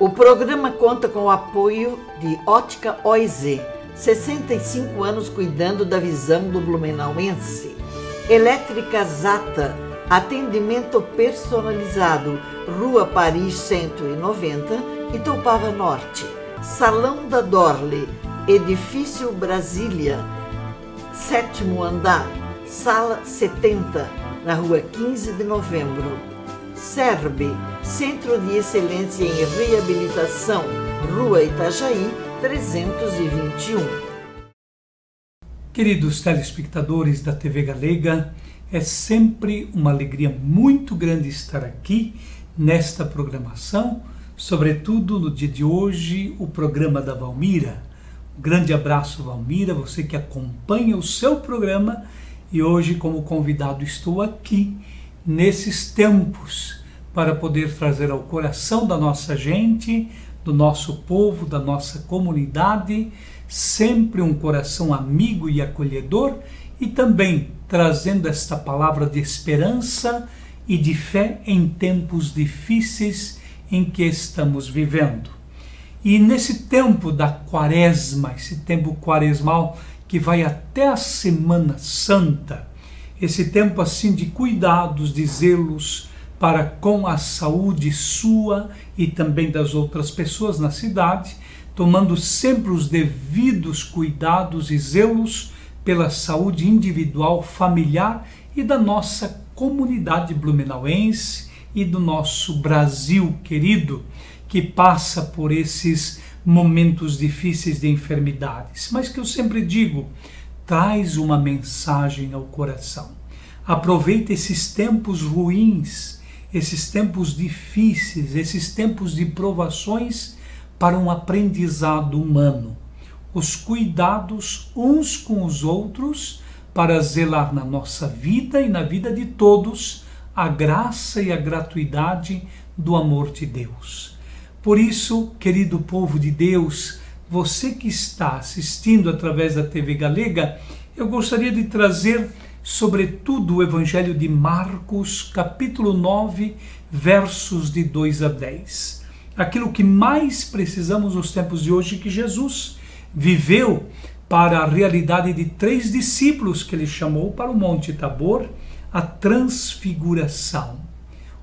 O programa conta com o apoio de Ótica OIZ, 65 anos cuidando da visão do blumenauense. Elétrica Zata, atendimento personalizado, Rua Paris 190, Itopava Norte. Salão da Dorle, Edifício Brasília, sétimo andar, sala 70, na rua 15 de novembro. SERB, Centro de Excelência em Reabilitação, Rua Itajaí, 321. Queridos telespectadores da TV Galega, é sempre uma alegria muito grande estar aqui nesta programação, sobretudo no dia de hoje, o programa da Valmira. Um grande abraço, Valmira, você que acompanha o seu programa e hoje, como convidado, estou aqui nesses tempos para poder trazer ao coração da nossa gente, do nosso povo, da nossa comunidade, sempre um coração amigo e acolhedor e também trazendo esta palavra de esperança e de fé em tempos difíceis em que estamos vivendo. E nesse tempo da quaresma, esse tempo quaresmal que vai até a Semana Santa, esse tempo assim de cuidados, de zelos para com a saúde sua e também das outras pessoas na cidade, tomando sempre os devidos cuidados e zelos pela saúde individual, familiar e da nossa comunidade blumenauense e do nosso Brasil querido, que passa por esses momentos difíceis de enfermidades, mas que eu sempre digo, traz uma mensagem ao coração. Aproveita esses tempos ruins, esses tempos difíceis, esses tempos de provações para um aprendizado humano. Os cuidados uns com os outros para zelar na nossa vida e na vida de todos a graça e a gratuidade do amor de Deus. Por isso, querido povo de Deus, você que está assistindo através da TV Galega, eu gostaria de trazer, sobretudo, o Evangelho de Marcos, capítulo 9, versos de 2 a 10. Aquilo que mais precisamos nos tempos de hoje que Jesus viveu para a realidade de três discípulos que ele chamou para o Monte Tabor, a transfiguração.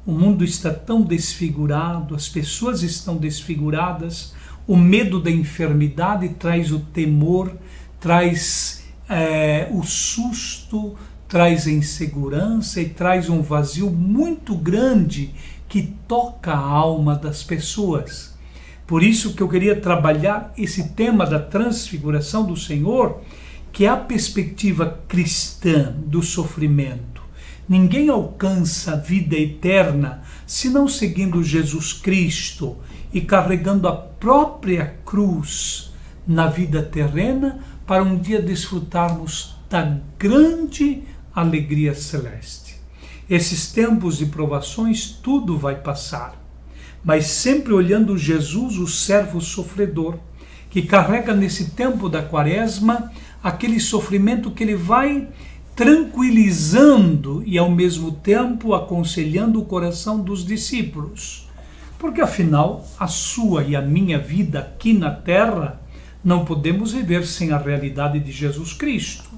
O mundo está tão desfigurado, as pessoas estão desfiguradas, o medo da enfermidade traz o temor, traz é, o susto, traz insegurança e traz um vazio muito grande que toca a alma das pessoas. Por isso que eu queria trabalhar esse tema da transfiguração do Senhor, que é a perspectiva cristã do sofrimento Ninguém alcança a vida eterna se não seguindo Jesus Cristo e carregando a própria cruz na vida terrena para um dia desfrutarmos da grande alegria celeste. Esses tempos de provações, tudo vai passar, mas sempre olhando Jesus, o servo sofredor, que carrega nesse tempo da quaresma aquele sofrimento que ele vai tranquilizando e ao mesmo tempo aconselhando o coração dos discípulos. Porque afinal, a sua e a minha vida aqui na terra não podemos viver sem a realidade de Jesus Cristo.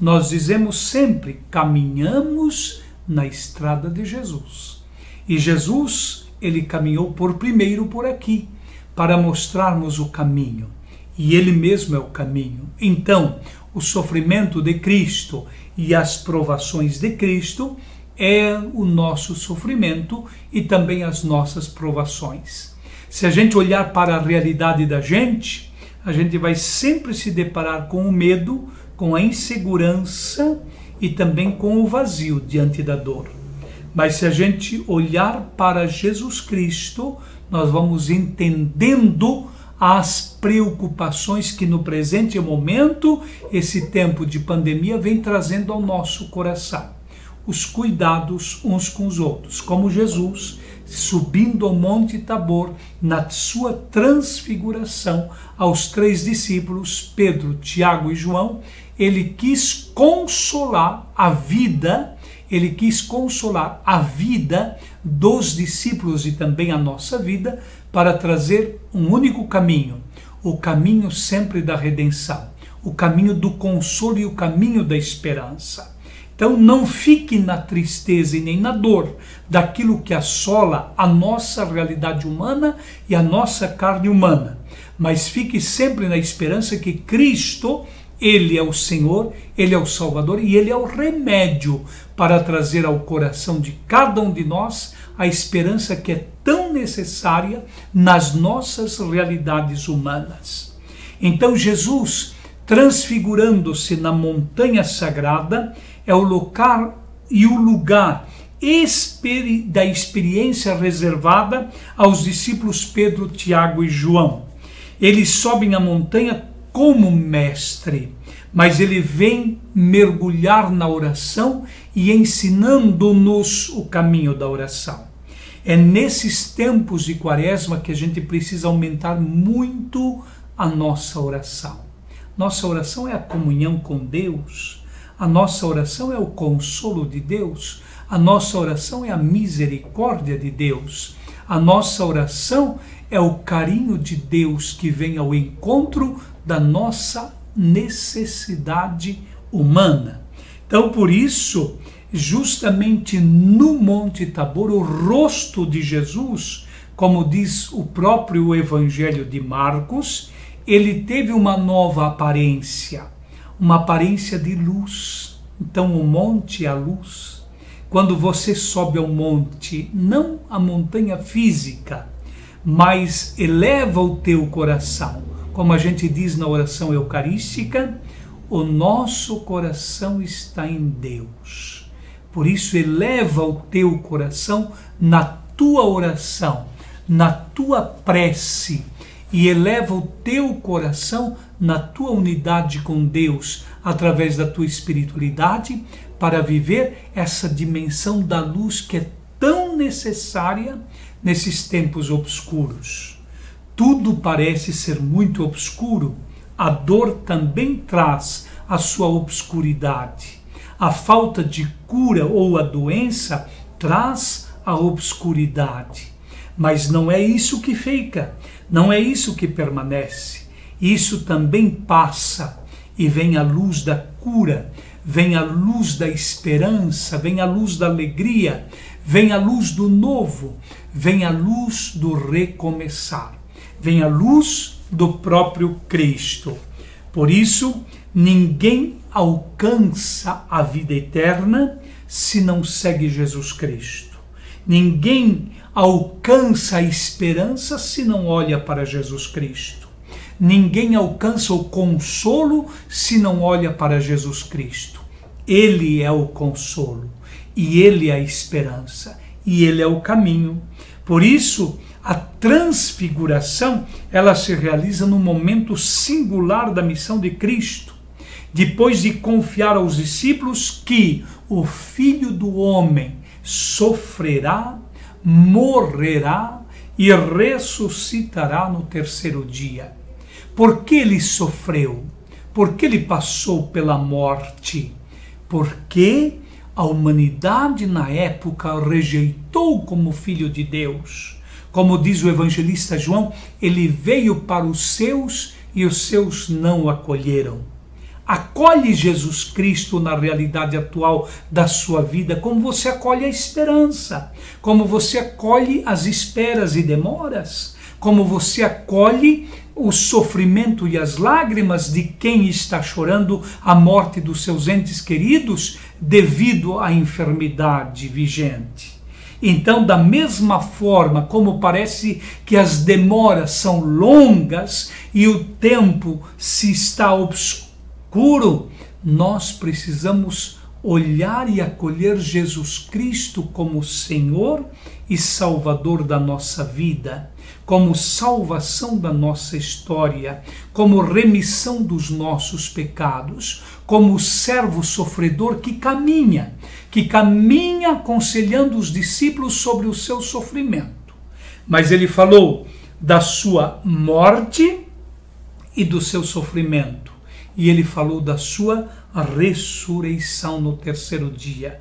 Nós dizemos sempre: caminhamos na estrada de Jesus. E Jesus, ele caminhou por primeiro por aqui, para mostrarmos o caminho. E ele mesmo é o caminho. Então, o sofrimento de Cristo e as provações de Cristo é o nosso sofrimento e também as nossas provações. Se a gente olhar para a realidade da gente, a gente vai sempre se deparar com o medo, com a insegurança e também com o vazio diante da dor. Mas se a gente olhar para Jesus Cristo, nós vamos entendendo as preocupações que no presente momento esse tempo de pandemia vem trazendo ao nosso coração. Os cuidados uns com os outros, como Jesus subindo ao Monte Tabor na sua transfiguração aos três discípulos, Pedro, Tiago e João, ele quis consolar a vida, ele quis consolar a vida dos discípulos e também a nossa vida para trazer um único caminho, o caminho sempre da redenção, o caminho do consolo e o caminho da esperança. Então não fique na tristeza e nem na dor daquilo que assola a nossa realidade humana e a nossa carne humana, mas fique sempre na esperança que Cristo, ele é o Senhor, ele é o Salvador e ele é o remédio para trazer ao coração de cada um de nós a esperança que é tão necessária nas nossas realidades humanas. Então Jesus, transfigurando-se na montanha sagrada, é o local e o lugar da experiência reservada aos discípulos Pedro, Tiago e João. Eles sobem a montanha como mestre, mas ele vem mergulhar na oração e ensinando-nos o caminho da oração. É nesses tempos de quaresma que a gente precisa aumentar muito a nossa oração. Nossa oração é a comunhão com Deus a nossa oração é o consolo de Deus, a nossa oração é a misericórdia de Deus, a nossa oração é o carinho de Deus que vem ao encontro da nossa necessidade humana. Então, por isso, justamente no Monte Tabor, o rosto de Jesus, como diz o próprio Evangelho de Marcos, ele teve uma nova aparência uma aparência de luz. Então, o monte é a luz. Quando você sobe ao monte, não a montanha física, mas eleva o teu coração. Como a gente diz na oração eucarística, o nosso coração está em Deus. Por isso, eleva o teu coração na tua oração, na tua prece, e eleva o teu coração na tua unidade com Deus através da tua espiritualidade para viver essa dimensão da luz que é tão necessária nesses tempos obscuros. Tudo parece ser muito obscuro, a dor também traz a sua obscuridade. A falta de cura ou a doença traz a obscuridade. Mas não é isso que fica, não é isso que permanece. Isso também passa e vem a luz da cura, vem a luz da esperança, vem a luz da alegria, vem a luz do novo, vem a luz do recomeçar, vem a luz do próprio Cristo. Por isso, ninguém alcança a vida eterna se não segue Jesus Cristo. Ninguém alcança a esperança se não olha para Jesus Cristo. Ninguém alcança o consolo se não olha para Jesus Cristo. Ele é o consolo, e ele é a esperança, e ele é o caminho. Por isso, a transfiguração, ela se realiza no momento singular da missão de Cristo, depois de confiar aos discípulos que o Filho do homem sofrerá morrerá e ressuscitará no terceiro dia. Por que ele sofreu? Por que ele passou pela morte? Porque a humanidade na época rejeitou como filho de Deus. Como diz o evangelista João, ele veio para os seus e os seus não o acolheram. Acolhe Jesus Cristo na realidade atual da sua vida, como você acolhe a esperança, como você acolhe as esperas e demoras, como você acolhe o sofrimento e as lágrimas de quem está chorando a morte dos seus entes queridos devido à enfermidade vigente. Então, da mesma forma como parece que as demoras são longas e o tempo se está obscuro, nós precisamos olhar e acolher Jesus Cristo como Senhor e Salvador da nossa vida, como salvação da nossa história, como remissão dos nossos pecados, como servo sofredor que caminha, que caminha aconselhando os discípulos sobre o seu sofrimento. Mas ele falou da sua morte e do seu sofrimento e ele falou da sua ressurreição no terceiro dia.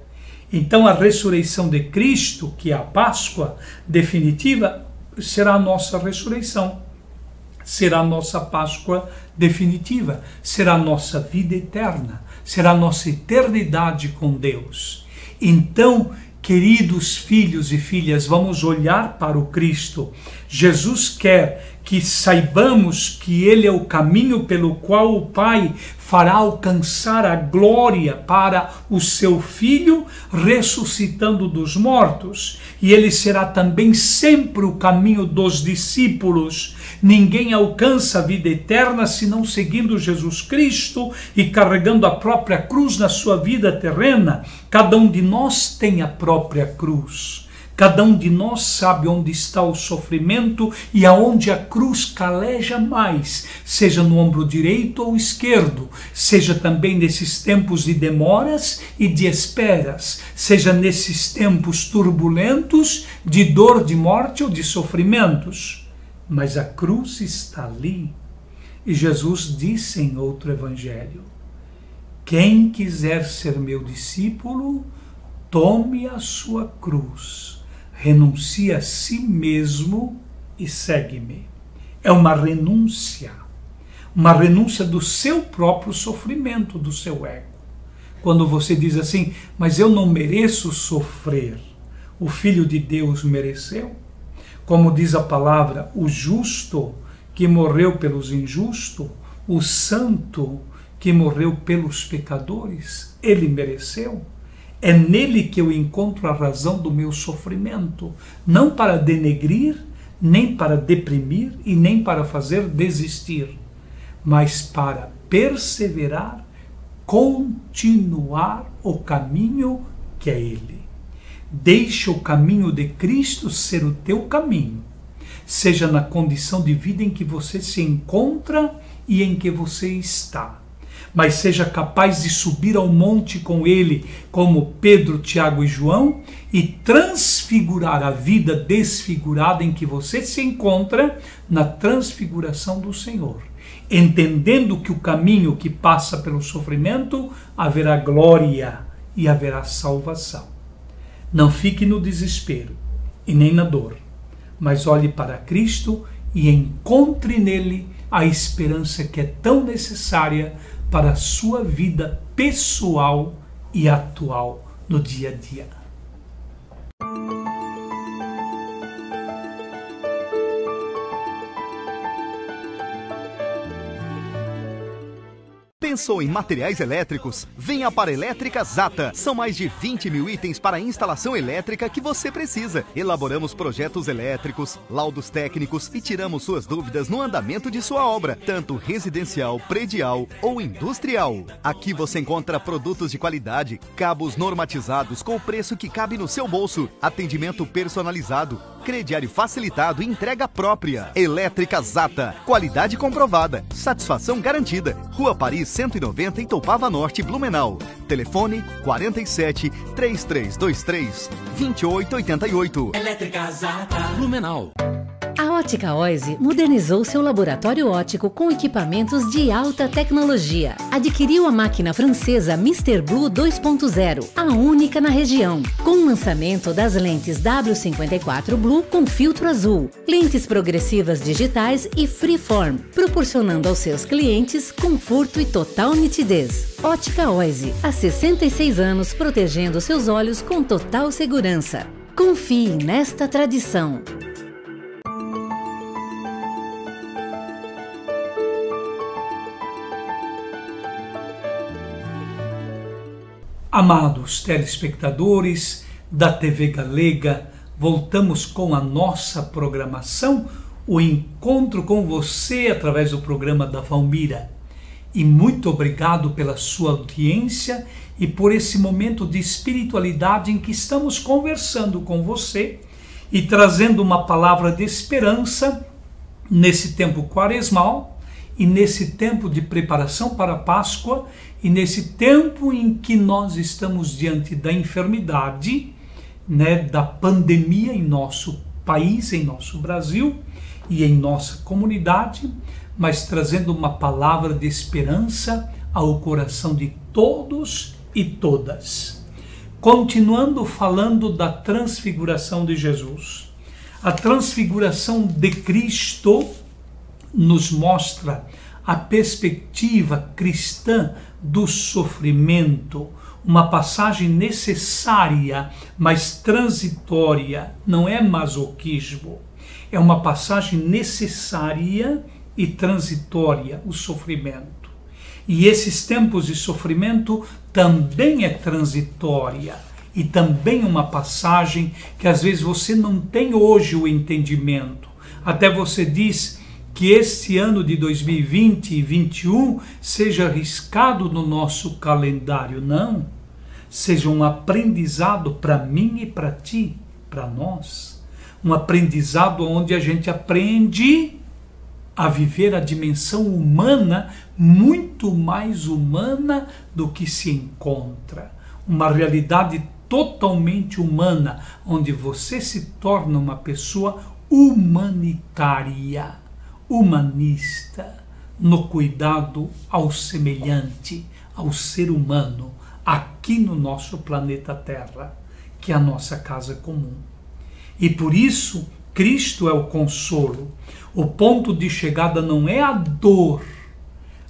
Então a ressurreição de Cristo, que é a Páscoa definitiva, será a nossa ressurreição. Será nossa Páscoa definitiva, será nossa vida eterna, será nossa eternidade com Deus. Então, queridos filhos e filhas, vamos olhar para o Cristo. Jesus quer que saibamos que Ele é o caminho pelo qual o Pai fará alcançar a glória para o seu Filho, ressuscitando dos mortos, e Ele será também sempre o caminho dos discípulos. Ninguém alcança a vida eterna senão seguindo Jesus Cristo e carregando a própria cruz na sua vida terrena. Cada um de nós tem a própria cruz. Cada um de nós sabe onde está o sofrimento e aonde a cruz caleja mais, seja no ombro direito ou esquerdo, seja também nesses tempos de demoras e de esperas, seja nesses tempos turbulentos de dor, de morte ou de sofrimentos. Mas a cruz está ali. E Jesus disse em outro evangelho: Quem quiser ser meu discípulo, tome a sua cruz renuncia a si mesmo e segue-me. É uma renúncia, uma renúncia do seu próprio sofrimento, do seu ego. Quando você diz assim, mas eu não mereço sofrer, o Filho de Deus mereceu? Como diz a palavra, o justo que morreu pelos injustos, o santo que morreu pelos pecadores, ele mereceu? É nele que eu encontro a razão do meu sofrimento, não para denegrir, nem para deprimir e nem para fazer desistir, mas para perseverar, continuar o caminho que é ele. Deixa o caminho de Cristo ser o teu caminho, seja na condição de vida em que você se encontra e em que você está mas seja capaz de subir ao monte com ele, como Pedro, Tiago e João, e transfigurar a vida desfigurada em que você se encontra na transfiguração do Senhor. Entendendo que o caminho que passa pelo sofrimento haverá glória e haverá salvação. Não fique no desespero e nem na dor, mas olhe para Cristo e encontre nele a esperança que é tão necessária para a sua vida pessoal e atual no dia a dia. Pensou em materiais elétricos? Venha para Elétrica Zata. São mais de 20 mil itens para a instalação elétrica que você precisa. Elaboramos projetos elétricos, laudos técnicos e tiramos suas dúvidas no andamento de sua obra, tanto residencial, predial ou industrial. Aqui você encontra produtos de qualidade, cabos normatizados com o preço que cabe no seu bolso, atendimento personalizado, crediário facilitado e entrega própria. Elétrica Zata. Qualidade comprovada. Satisfação garantida. Rua Paris 190 em Toupava Norte, Blumenau. Telefone 47 3323 2888. Elétrica Zata. Blumenau. Ótica Oise modernizou seu laboratório óptico com equipamentos de alta tecnologia. Adquiriu a máquina francesa Mr. Blue 2.0, a única na região, com o lançamento das lentes W54 Blue com filtro azul, lentes progressivas digitais e freeform, proporcionando aos seus clientes conforto e total nitidez. Ótica Oise, há 66 anos protegendo seus olhos com total segurança. Confie nesta tradição. Amados telespectadores da TV Galega, voltamos com a nossa programação, o encontro com você através do programa da Valmira. E muito obrigado pela sua audiência e por esse momento de espiritualidade em que estamos conversando com você e trazendo uma palavra de esperança nesse tempo quaresmal e nesse tempo de preparação para a Páscoa e nesse tempo em que nós estamos diante da enfermidade, né, da pandemia em nosso país, em nosso Brasil e em nossa comunidade, mas trazendo uma palavra de esperança ao coração de todos e todas. continuando falando da transfiguração de Jesus. A transfiguração de Cristo nos mostra a perspectiva cristã do sofrimento, uma passagem necessária, mas transitória, não é masoquismo. É uma passagem necessária e transitória, o sofrimento. E esses tempos de sofrimento também é transitória e também uma passagem que às vezes você não tem hoje o entendimento. Até você diz que este ano de 2020 e 2021 seja arriscado no nosso calendário. Não. Seja um aprendizado para mim e para ti, para nós. Um aprendizado onde a gente aprende a viver a dimensão humana muito mais humana do que se encontra. Uma realidade totalmente humana, onde você se torna uma pessoa humanitária, humanista, no cuidado ao semelhante, ao ser humano, aqui no nosso planeta Terra, que é a nossa casa comum. E por isso, Cristo é o consolo. O ponto de chegada não é a dor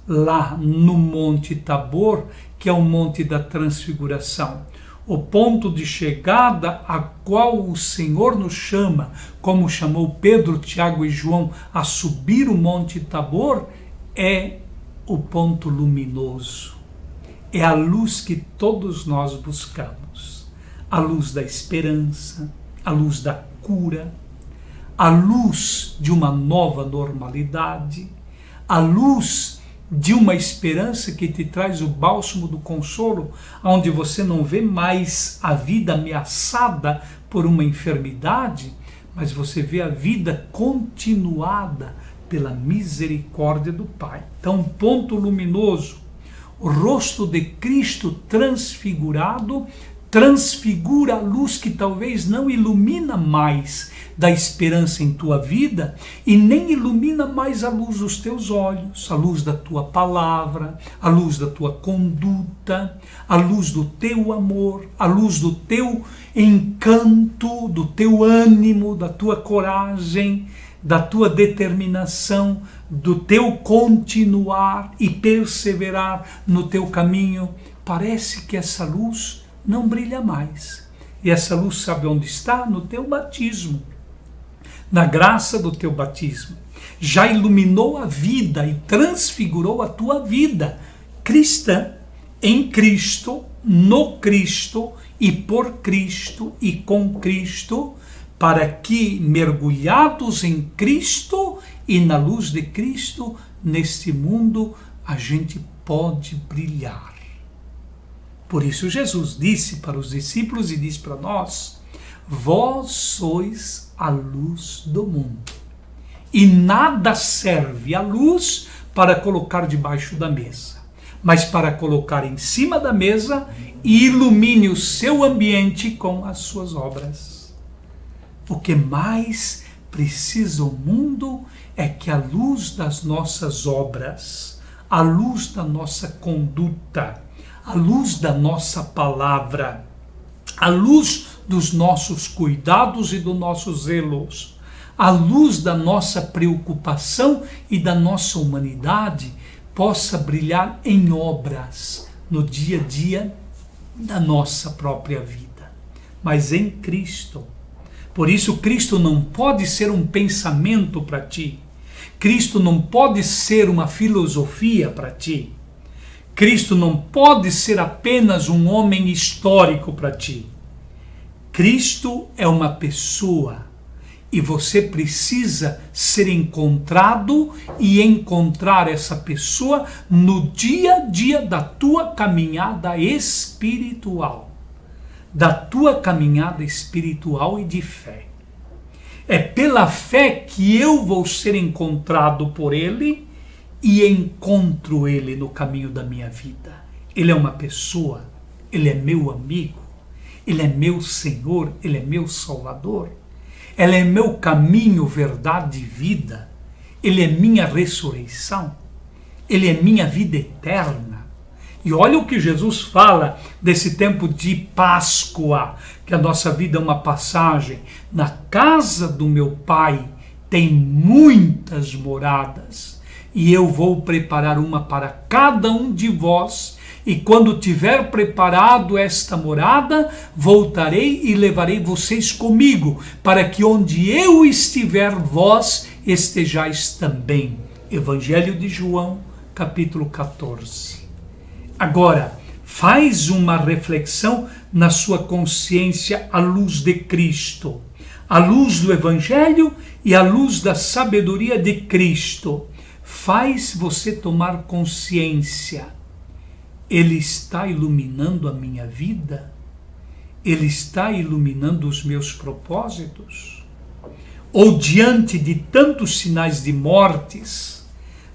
lá no Monte Tabor, que é o Monte da Transfiguração. O ponto de chegada a qual o Senhor nos chama, como chamou Pedro, Tiago e João a subir o Monte Tabor, é o ponto luminoso. É a luz que todos nós buscamos. A luz da esperança, a luz da cura, a luz de uma nova normalidade, a luz de uma esperança que te traz o bálsamo do consolo, onde você não vê mais a vida ameaçada por uma enfermidade, mas você vê a vida continuada pela misericórdia do Pai. Então, ponto luminoso, o rosto de Cristo transfigurado transfigura a luz que talvez não ilumina mais da esperança em tua vida e nem ilumina mais a luz dos teus olhos, a luz da tua palavra, a luz da tua conduta, a luz do teu amor, a luz do teu encanto, do teu ânimo, da tua coragem, da tua determinação, do teu continuar e perseverar no teu caminho. Parece que essa luz não brilha mais. E essa luz sabe onde está? No teu batismo, na graça do teu batismo. Já iluminou a vida e transfigurou a tua vida cristã, em Cristo, no Cristo e por Cristo e com Cristo, para que, mergulhados em Cristo e na luz de Cristo, neste mundo, a gente pode brilhar. Por isso Jesus disse para os discípulos e diz para nós: Vós sois a luz do mundo. E nada serve a luz para colocar debaixo da mesa, mas para colocar em cima da mesa e ilumine o seu ambiente com as suas obras. O que mais precisa o mundo é que a luz das nossas obras, a luz da nossa conduta, a luz da nossa palavra, a luz dos nossos cuidados e dos nossos zelos, a luz da nossa preocupação e da nossa humanidade possa brilhar em obras no dia a dia da nossa própria vida, mas em Cristo. Por isso, Cristo não pode ser um pensamento para ti. Cristo não pode ser uma filosofia para ti. Cristo não pode ser apenas um homem histórico para ti. Cristo é uma pessoa e você precisa ser encontrado e encontrar essa pessoa no dia a dia da tua caminhada espiritual, da tua caminhada espiritual e de fé. É pela fé que eu vou ser encontrado por Ele e encontro Ele no caminho da minha vida. Ele é uma pessoa, Ele é meu amigo, Ele é meu Senhor, Ele é meu Salvador, Ele é meu caminho, verdade e vida, Ele é minha ressurreição, Ele é minha vida eterna. E olha o que Jesus fala desse tempo de Páscoa, que a nossa vida é uma passagem. Na casa do meu Pai tem muitas moradas, e eu vou preparar uma para cada um de vós. E quando tiver preparado esta morada, voltarei e levarei vocês comigo, para que onde eu estiver, vós estejais também. Evangelho de João, capítulo 14. Agora, faz uma reflexão na sua consciência à luz de Cristo, à luz do Evangelho e à luz da sabedoria de Cristo. Faz você tomar consciência. Ele está iluminando a minha vida? Ele está iluminando os meus propósitos? Ou diante de tantos sinais de mortes,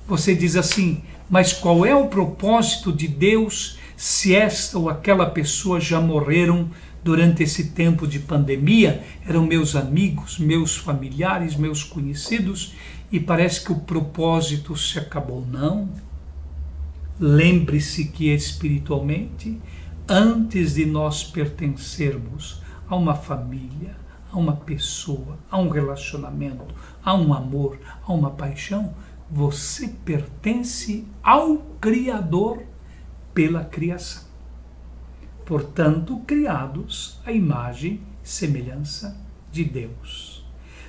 você diz assim: mas qual é o propósito de Deus se esta ou aquela pessoa já morreram durante esse tempo de pandemia? Eram meus amigos, meus familiares, meus conhecidos e parece que o propósito se acabou. Não. Lembre-se que espiritualmente, antes de nós pertencermos a uma família, a uma pessoa, a um relacionamento, a um amor, a uma paixão, você pertence ao Criador pela criação. Portanto, criados à imagem e semelhança de Deus.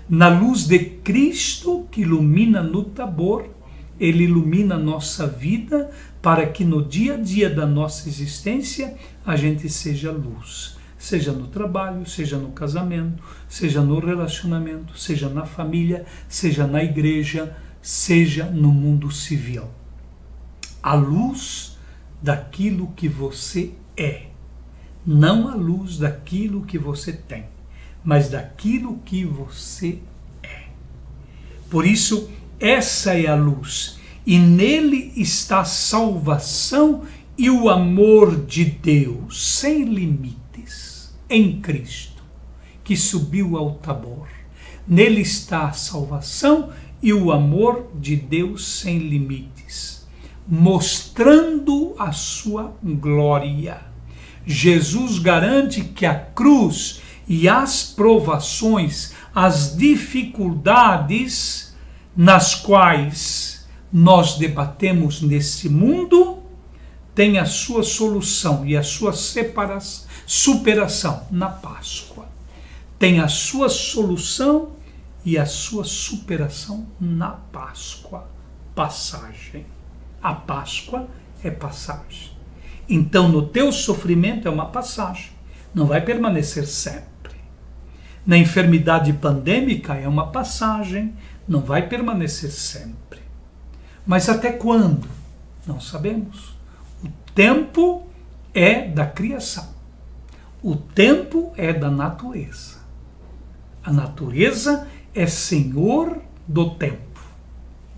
Na luz de Cristo que ilumina no Tabor, ele ilumina nossa vida para que no dia a dia da nossa existência a gente seja luz. Seja no trabalho, seja no casamento, seja no relacionamento, seja na família, seja na igreja, seja no mundo civil. A luz daquilo que você é, não a luz daquilo que você tem, mas daquilo que você é. Por isso, essa é a luz, e nele está a salvação e o amor de Deus sem limites em Cristo, que subiu ao Tabor. Nele está a salvação e o amor de Deus sem limites, mostrando a sua glória. Jesus garante que a cruz e as provações, as dificuldades nas quais nós debatemos nesse mundo, tem a sua solução e a sua separação, superação na Páscoa. Tem a sua solução e a sua superação na Páscoa. Passagem. A Páscoa é passagem. Então, no teu sofrimento é uma passagem, não vai permanecer sempre. Na enfermidade pandêmica é uma passagem, não vai permanecer sempre. Mas até quando? Não sabemos. O tempo é da criação. O tempo é da natureza. A natureza é senhor do tempo.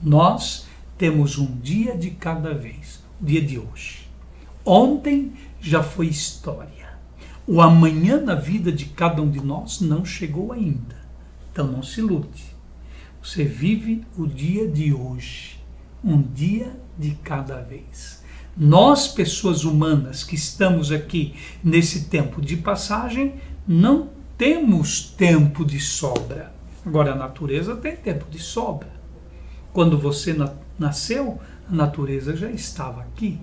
Nós temos um dia de cada vez, o dia de hoje. Ontem já foi história. O amanhã na vida de cada um de nós não chegou ainda. Então não se ilude. Você vive o dia de hoje, um dia de cada vez. Nós, pessoas humanas que estamos aqui nesse tempo de passagem, não temos tempo de sobra Agora, a natureza tem tempo de sobra. Quando você na nasceu, a natureza já estava aqui.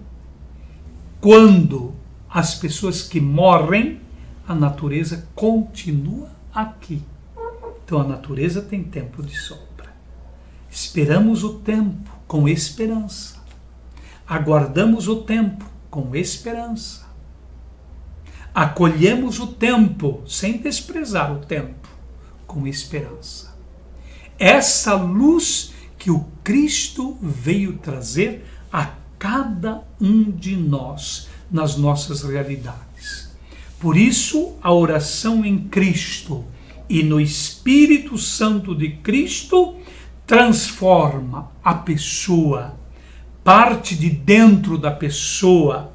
Quando as pessoas que morrem, a natureza continua aqui. Então, a natureza tem tempo de sobra. Esperamos o tempo com esperança. Aguardamos o tempo com esperança. Acolhemos o tempo sem desprezar o tempo com esperança. Essa luz que o Cristo veio trazer a cada um de nós nas nossas realidades. Por isso, a oração em Cristo e no Espírito Santo de Cristo transforma a pessoa, parte de dentro da pessoa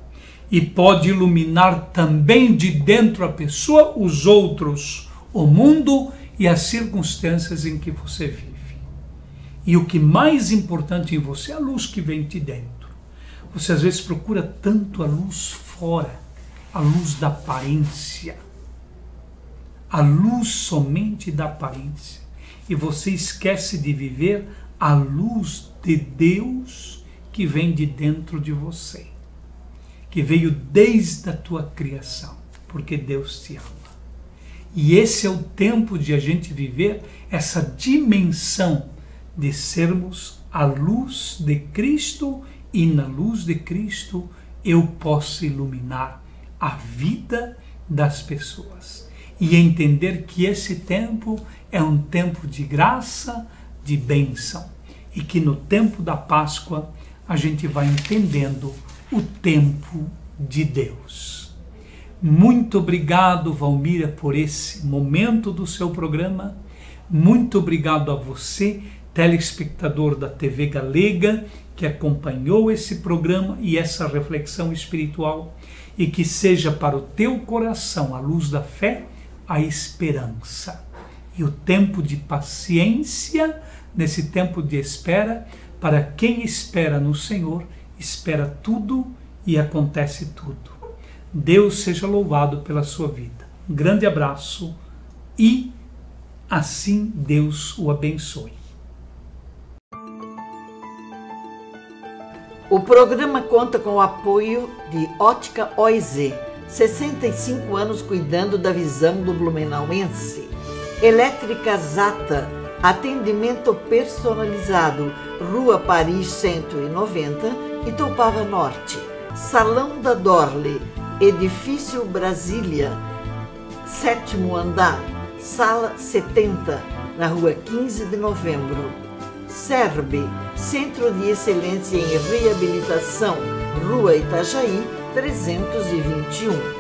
e pode iluminar também de dentro a pessoa os outros, o mundo e as circunstâncias em que você vive. E o que mais importante em você é a luz que vem de dentro. Você às vezes procura tanto a luz fora, a luz da aparência, a luz somente da aparência, e você esquece de viver a luz de Deus que vem de dentro de você, que veio desde a tua criação, porque Deus te ama. E esse é o tempo de a gente viver essa dimensão de sermos a luz de Cristo e na luz de Cristo eu posso iluminar a vida das pessoas e entender que esse tempo é um tempo de graça, de bênção e que no tempo da Páscoa a gente vai entendendo o tempo de Deus. Muito obrigado, Valmira, por esse momento do seu programa. Muito obrigado a você, telespectador da TV Galega, que acompanhou esse programa e essa reflexão espiritual, e que seja para o teu coração a luz da fé, a esperança. E o tempo de paciência, nesse tempo de espera, para quem espera no Senhor, espera tudo e acontece tudo. Deus seja louvado pela sua vida. Um grande abraço e assim Deus o abençoe. O programa conta com o apoio de Ótica OIZ, 65 anos cuidando da visão do blumenauense. Elétrica Zata, atendimento personalizado, Rua Paris 190, Itopava Norte. Salão da Dorle, Edifício Brasília, sétimo andar, sala 70, na rua 15 de novembro. CERB, Centro de Excelência em Reabilitação, Rua Itajaí, 321.